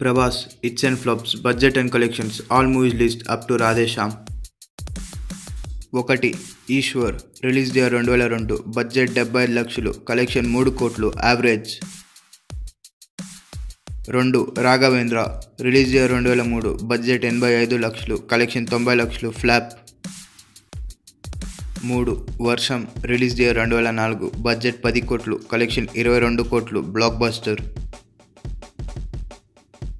Prabhas hits and flops budget and collections all movies list up to Radheshyam. ఒకటి Eshwar release day రెండు వేల రెండు budget డెబ్బై ఐదు లక్షలు కలెక్షన్ మూడు కోట్లు యావరేజ్. రెండు రాఘవేంద్ర రిలీజ్ డే రెండు వేల మూడు బడ్జెట్ ఎనభై ఐదు లక్షలు కలెక్షన్ తొంభై లక్షలు ఫ్లాప్. మూడు వర్షం రిలీజ్ డే రెండు వేల నాలుగు బడ్జెట్ పది కోట్లు కలెక్షన్ ఇరవై రెండు కోట్లు బ్లాక్ బస్టర్.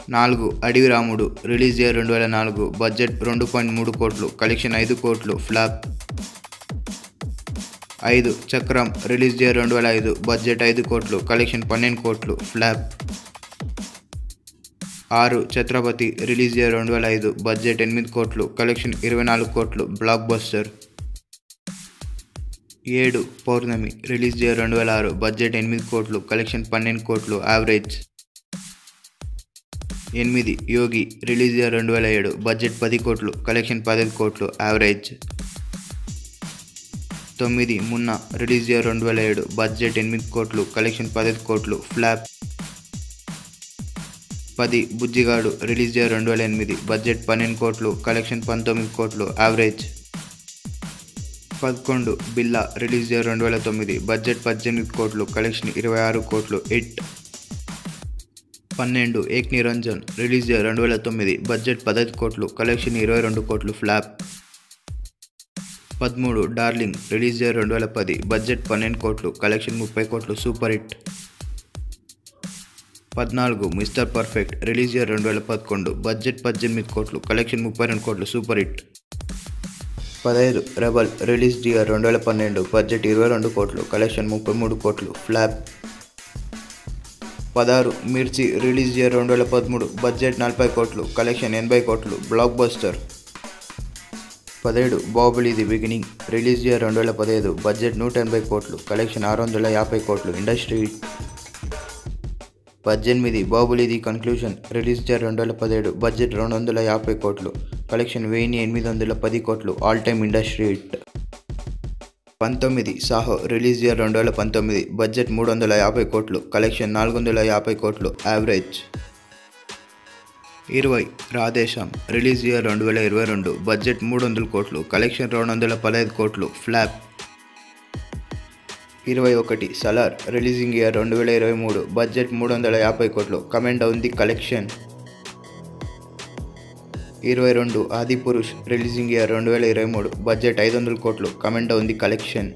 నాలుగు అడవి రాముడు రిలీజ్ ఇయర్ రెండు వేల నాలుగు బడ్జెట్ రెండు పాయింట్ మూడు కోట్లు కలెక్షన్ ఐదు కోట్లు ఫ్లాప్ ఐదు చక్రం రిలీజ్ ఇయర్ రెండు వేల ఐదు బడ్జెట్ ఐదు కోట్లు కలెక్షన్ పన్నెండు కోట్లు ఫ్లాప్ ఆరు ఛత్రపతి రిలీజ్ ఇయర్ రెండు వేల ఐదు బడ్జెట్ ఎనిమిది కోట్లు కలెక్షన్ ఇరవై నాలుగు కోట్లు బ్లాక్ బస్టర్ ఏడు పౌర్ణమి రిలీజ్ ఇయర్ రెండు వేల ఆరు బడ్జెట్ ఎనిమిది కోట్లు కలెక్షన్ పన్నెండు కోట్లు యావరేజ్ ఎనిమిది. యోగి రిలీజ్ ఇయర్ రెండు వేల ఏడు. బడ్జెట్ పది కోట్లు. కలెక్షన్ పదిహేను కోట్లు. యావరేజ్ తొమ్మిది. మున్న రిలీజ్ ఇయర్ రెండు వేల ఏడు. బడ్జెట్ ఎనిమిది కోట్లు. కలెక్షన్ పదిహేను కోట్లు. ఫ్లాప్ పది. బుజ్జిగాడు రిలీజ్ ఇయర్ రెండు వేల ఎనిమిది. బడ్జెట్ పన్నెండు కోట్లు. కలెక్షన్ పంతొమ్మిది కోట్లు. యావరేజ్ పదకొండు. బిల్లా రిలీజ్ ఇయర్ రెండు వేల తొమ్మిది. బడ్జెట్ పద్దెనిమిది కోట్లు. కలెక్షన్ ఇరవై ఆరు కోట్లు. ఎయిట్ పన్నెండు ఏక్ నిరంజన్ రిలీజ్ రెండు వేల తొమ్మిది. బడ్జెట్ పదహైదు కోట్లు కలెక్షన్ ఇరవై రెండు కోట్లు ఫ్లాప్. పదమూడు డార్లింగ్ రిలీజ్ రెండు వేల పది. బడ్జెట్ పన్నెండు కోట్లు కలెక్షన్ ముప్పై కోట్లు సూపర్ హిట్. పద్నాలుగు మిస్టర్ పర్ఫెక్ట్ రిలీజ్ రెండు వేల పదకొండు. బడ్జెట్ పద్దెనిమిది కోట్లు కలెక్షన్ ముప్పై రెండు కోట్లు సూపర్ హిట్. పదహైదు రెబల్ రిలీజ్ ఇయర్ రెండు వేల పన్నెండు. బడ్జెట్ ఇరవై రెండు కోట్లు కలెక్షన్ ముప్పై మూడు కోట్లు ఫ్లాప్. పదహారు మిర్చి రిలీజ్ ఇయర్ రెండు వేల పదమూడు బడ్జెట్ నలభై కోట్లు కలెక్షన్ ఎనభై కోట్లు బ్లాక్ బస్టర్. పదిహేడు Baahubali the beginning release year రెండు వేల పదిహేదు బడ్జెట్ నూట ఎనభై కోట్లు కలెక్షన్ ఆరు వందల యాభై కోట్లు ఇండస్ట్రీ పద్దెనిమిది Baahubali the conclusion release year రెండు వేల పదిహేడు బడ్జెట్ రెండు వందల యాభై కోట్లు కలెక్షన్ వెయ్యి ఎనిమిది వందల పది కోట్లు ఆల్ టైమ్ ఇండస్ట్రీ హిట్. పంతొమ్మిది సాహో రిలీజ్ ఇయర్ రెండు వేల పంతొమ్మిది. బడ్జెట్ మూడు వందల యాభై కోట్లు కలెక్షన్ నాలుగు వందల యాభై కోట్లు యావరేజ్ ఇరవై. రాధేశ్యామ్ రిలీజ్ ఇయర్ రెండు వేల ఇరవై రెండు బడ్జెట్ మూడు వందల కోట్లు కలెక్షన్ రెండు వందల పదహైదు కోట్లు ఫ్లాప్ ఇరవై ఒకటి సలార్ రిలీజింగ్ ఇయర్ రెండు వేల ఇరవై మూడు బడ్జెట్ మూడు వందల యాభై కోట్లు కమెంట్ ఉంది కలెక్షన్ ఇరవై రెండు ఆది పురుష్ రిలీజింగ్ ఇయర్ రెండు వేల ఇరవై మూడు బడ్జెట్ ఐదు వందల కోట్లు. కమెంట్ ఉంది కలెక్షన్.